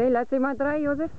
Hé, laat ze maar draaien,